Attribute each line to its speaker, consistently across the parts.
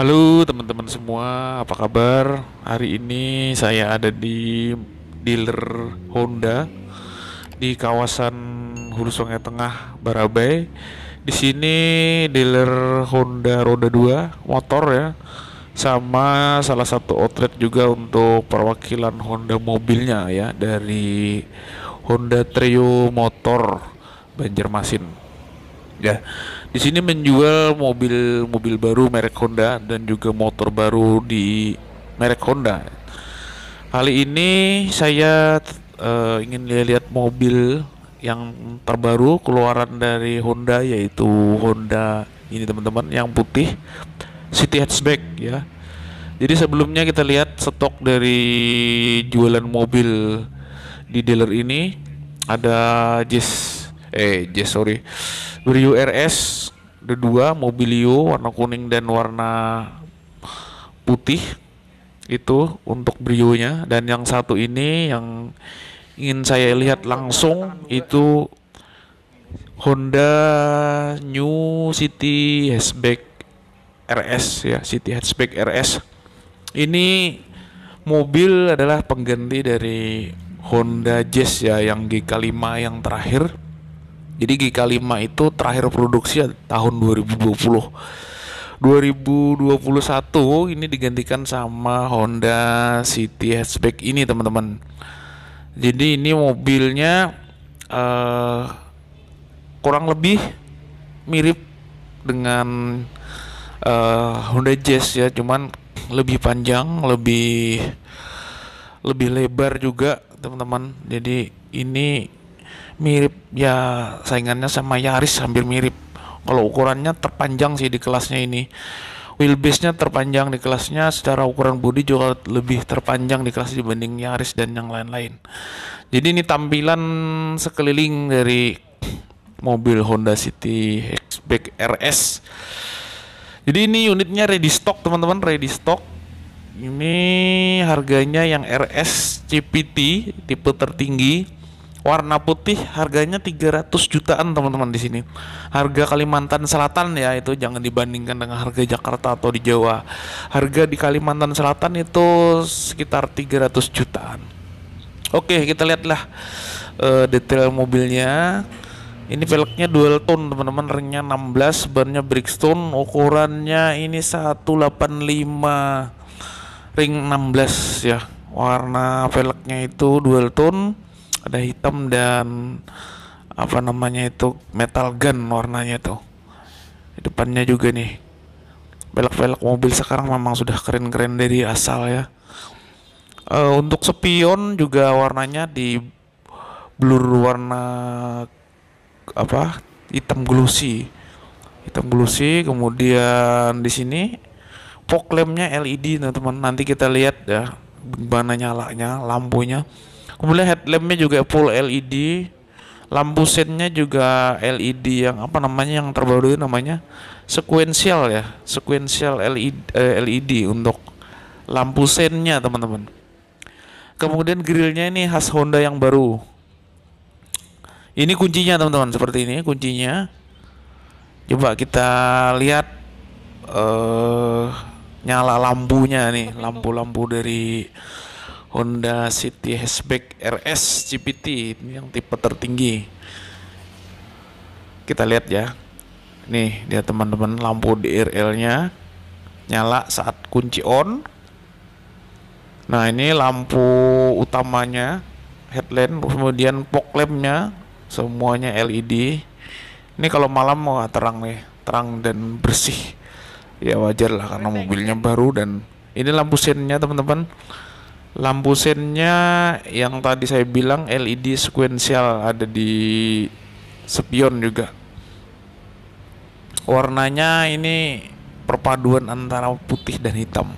Speaker 1: Halo teman-teman semua, apa kabar? Hari ini saya ada di dealer Honda di kawasan Hulu Sungai Tengah, Barabai. Di sini dealer Honda roda 2 motor ya, sama salah satu outlet juga untuk perwakilan Honda mobilnya ya dari Honda Trio Motor Banjarmasin. Ya, di sini menjual mobil-mobil baru merek Honda dan juga motor baru di merek Honda. Kali ini saya eh, ingin lihat mobil yang terbaru keluaran dari Honda yaitu Honda ini teman-teman yang putih City Hatchback ya. Jadi sebelumnya kita lihat stok dari jualan mobil di dealer ini ada Jazz eh Jazz sorry Brio RS ada dua Mobilio warna kuning dan warna putih. Itu untuk Brio-nya. Dan yang satu ini yang ingin saya lihat langsung itu Honda New City Hatchback RS ya City Hatchback RS ini mobil adalah pengganti dari Honda Jazz ya yang GK5 yang terakhir jadi GK5 itu terakhir produksi tahun 2020 2021 ini digantikan sama Honda City Hatchback ini teman-teman. Jadi ini mobilnya uh, kurang lebih mirip dengan uh, Honda Jazz ya cuman lebih panjang lebih lebih lebar juga teman-teman. Jadi ini mirip ya saingannya sama Yaris hampir mirip. Kalau ukurannya terpanjang sih di kelasnya ini. Wheelbase-nya terpanjang di kelasnya secara ukuran bodi juga lebih terpanjang di kelas dibanding Yaris dan yang lain-lain. Jadi ini tampilan sekeliling dari mobil Honda City Hatchback RS jadi ini unitnya ready stock teman-teman ready stock. Ini harganya yang RS CPT tipe tertinggi warna putih harganya 300 jutaan teman-teman di sini. Harga Kalimantan Selatan ya itu jangan dibandingkan dengan harga Jakarta atau di Jawa. Harga di Kalimantan Selatan itu sekitar 300 jutaan. Oke, kita lihatlah uh, detail mobilnya. Ini velgnya dual tone teman-teman, ringnya 16, bannya Bridgestone, ukurannya ini 185 ring 16 ya. Warna velgnya itu dual tone ada hitam dan apa namanya itu metal gun warnanya tuh. Di depannya juga nih. Velg-velg mobil sekarang memang sudah keren-keren dari asal ya. Uh, untuk spion juga warnanya di blur warna apa hitam glossy. Hitam glossy kemudian di sini fog lampnya LED teman-teman. Nanti kita lihat ya gimana nyalanya lampunya kemudian headlampnya juga full LED lampu sennya juga LED yang apa namanya yang terbaru itu namanya sequential ya. Sequential LED, eh, LED untuk lampu sennya teman-teman. Kemudian grillnya ini khas Honda yang baru. Ini kuncinya teman-teman seperti ini kuncinya. Coba kita lihat uh, nyala lampunya nih lampu-lampu dari Honda City Hatchback RS CPT ini yang tipe tertinggi. Kita lihat ya. Nih dia teman-teman lampu DRL nya nyala saat kunci on. Nah ini lampu utamanya headlamp kemudian fog lampnya semuanya LED ini kalau malam mau terang nih terang dan bersih. Ya wajar lah karena mobilnya baru dan ini lampu sennya teman-teman lampu sennya yang tadi saya bilang LED sequential ada di spion juga. Warnanya ini perpaduan antara putih dan hitam.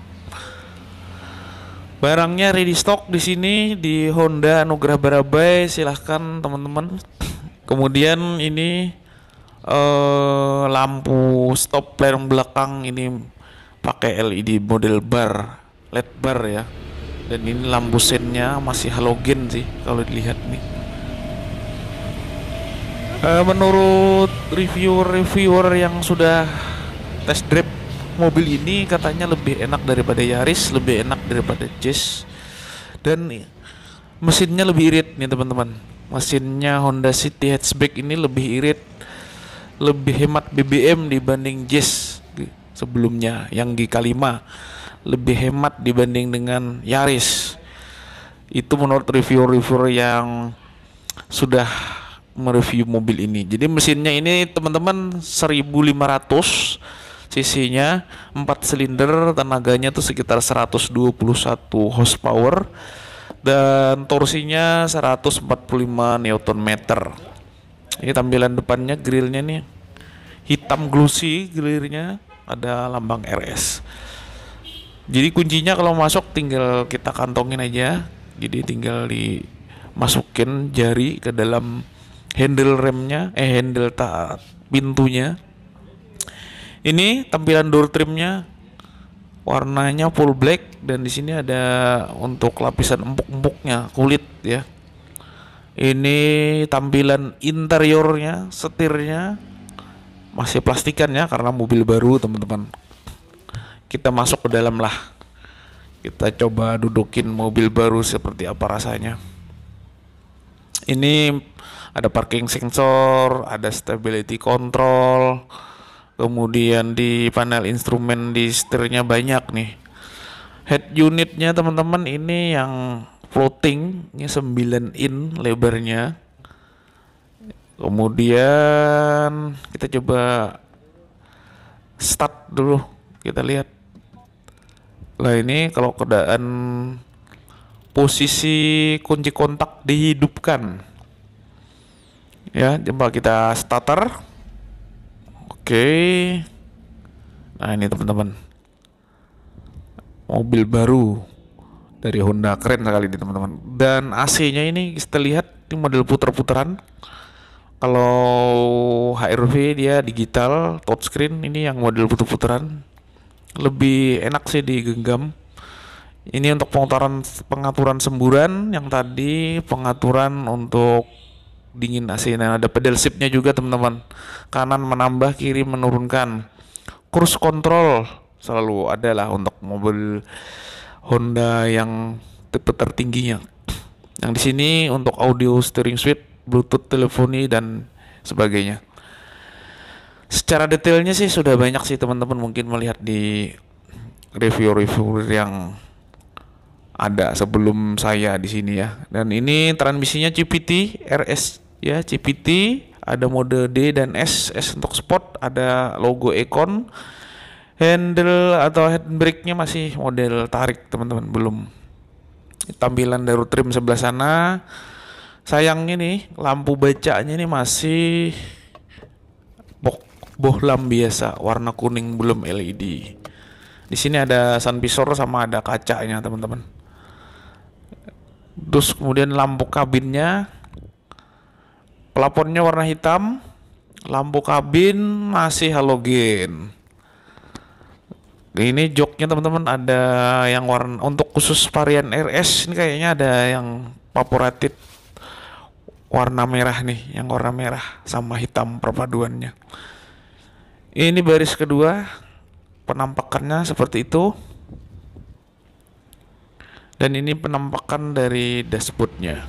Speaker 1: Barangnya ready stock di sini di Honda Anugerah Barabai. Silahkan teman-teman. Kemudian ini eh, lampu stop lamp belakang ini pakai LED model bar LED bar ya dan ini lampu sennya masih halogen sih kalau dilihat nih. Uh, menurut reviewer-reviewer yang sudah test drive mobil ini katanya lebih enak daripada Yaris lebih enak daripada Jazz dan mesinnya lebih irit nih teman-teman. Mesinnya Honda City hatchback ini lebih irit lebih hemat BBM dibanding Jazz sebelumnya yang G5 lebih hemat dibanding dengan Yaris itu menurut reviewer-reviewer yang sudah mereview mobil ini. Jadi mesinnya ini teman-teman 1500 cc-nya 4 silinder, tenaganya tuh sekitar 121 horsepower dan torsinya 145 newton meter. Ini tampilan depannya grillnya nih hitam glossy grillnya ada lambang RS. Jadi kuncinya kalau masuk tinggal kita kantongin aja. Jadi tinggal dimasukin jari ke dalam handle remnya eh handle tak pintunya. Ini tampilan door trimnya. Warnanya full black dan di sini ada untuk lapisan empuk-empuknya kulit ya. Ini tampilan interiornya setirnya. Masih plastikan ya karena mobil baru teman-teman kita masuk ke dalam lah kita coba dudukin mobil baru seperti apa rasanya ini ada parking sensor, ada stability control, kemudian di panel instrumen di setirnya banyak nih. Head unitnya teman-teman ini yang floating, ini 9 in lebarnya. Kemudian kita coba start dulu, kita lihat. Lah ini kalau keadaan posisi kunci kontak dihidupkan. Ya coba kita starter. Oke. Nah ini teman-teman. Mobil baru dari Honda keren sekali ini teman-teman. Dan AC-nya ini kita lihat ini model puter-puteran. Kalau HRV dia digital touchscreen ini yang model puter-puteran lebih enak sih digenggam ini untuk pengaturan pengaturan semburan. Yang tadi pengaturan untuk dingin AC nah ada pedal shiftnya juga teman-teman. Kanan menambah kiri menurunkan. Cruise control selalu ada lah untuk mobil Honda yang tipe tertingginya. Yang di sini untuk audio steering suite bluetooth teleponi dan sebagainya secara detailnya sih sudah banyak sih teman-teman mungkin melihat di review-review yang ada sebelum saya di sini ya. Dan ini transmisinya CVT RS ya CPT ada mode D dan S S untuk sport ada logo Econ handle atau handbrake-nya masih model tarik teman-teman belum tampilan dari trim sebelah sana sayangnya nih lampu bacanya ini masih bohlam biasa warna kuning belum LED di sini ada sun visor sama ada kacanya teman-teman terus kemudian lampu kabinnya Pelapornya warna hitam, lampu kabin masih halogen. Ini joknya teman-teman ada yang warna untuk khusus varian RS ini kayaknya ada yang favorit warna merah nih, yang warna merah sama hitam perpaduannya. Ini baris kedua, penampakannya seperti itu. Dan ini penampakan dari dashboardnya.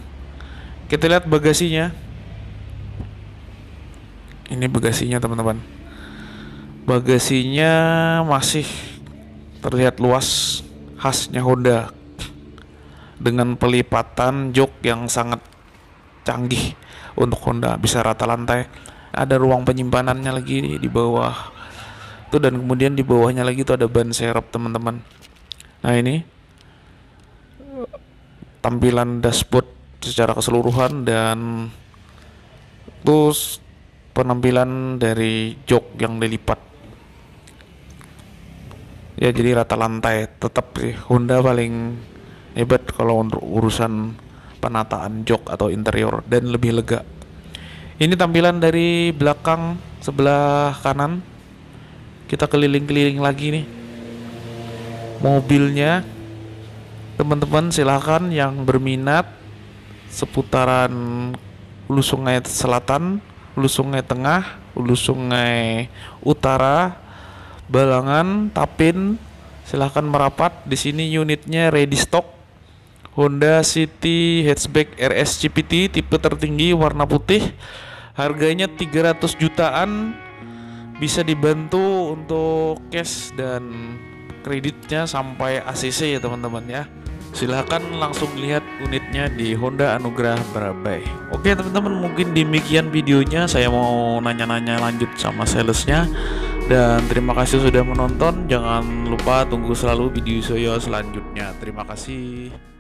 Speaker 1: Kita lihat bagasinya ini bagasinya teman-teman bagasinya masih terlihat luas khasnya Honda dengan pelipatan jok yang sangat canggih untuk Honda bisa rata lantai ada ruang penyimpanannya lagi di bawah itu dan kemudian di bawahnya lagi itu ada ban serep teman-teman. Nah ini tampilan dashboard secara keseluruhan dan terus penampilan dari jok yang dilipat. Ya jadi rata lantai tetap sih. Honda paling hebat kalau untuk urusan penataan jok atau interior dan lebih lega ini tampilan dari belakang sebelah kanan kita keliling-keliling lagi nih mobilnya teman-teman silahkan yang berminat seputaran Hulu Sungai Selatan Hulu Sungai Tengah, Hulu Sungai Utara, Balangan, Tapin, silahkan merapat. Di sini unitnya ready stock. Honda City hatchback RS CPT tipe tertinggi warna putih. Harganya 300 jutaan. Bisa dibantu untuk cash dan kreditnya sampai ACC ya teman-teman ya. Silahkan langsung lihat unitnya di Honda Anugrah Barabai oke teman-teman mungkin demikian videonya. Saya mau nanya-nanya lanjut sama salesnya. Dan terima kasih sudah menonton. Jangan lupa tunggu selalu video saya selanjutnya. Terima kasih